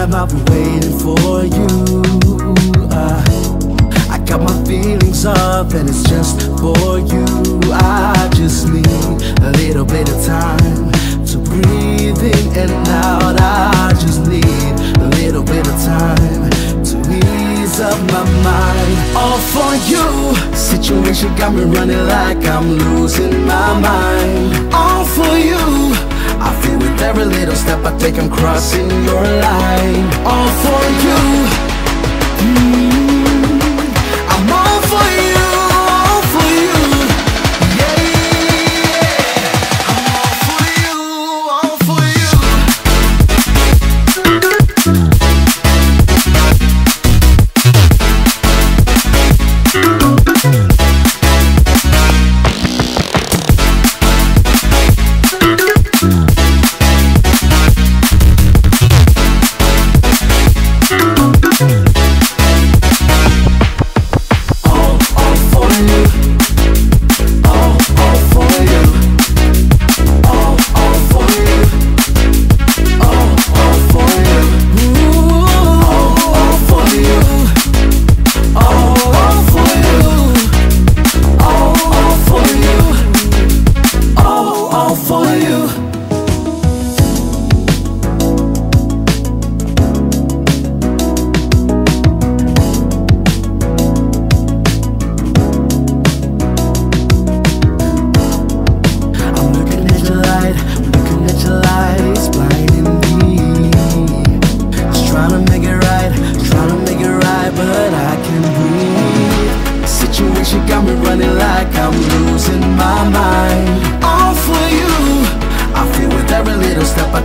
time I've been waiting for you. Uh, I got my feelings up and it's just for you. I just need a little bit of time to breathe in and out. I just need a little bit of time to ease up my mind. All for you. Situation got me running like I'm losing my mind. All for you. I feel with every little step I take, I'm crossing your line.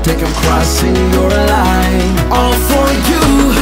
Take, I'm crossing your line. All for you.